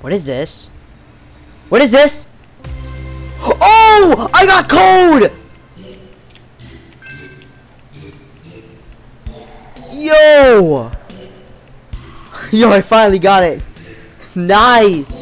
What is this? What is this? Oh! I got code! Yo! Yo, I finally got it. Nice!